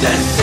destiny.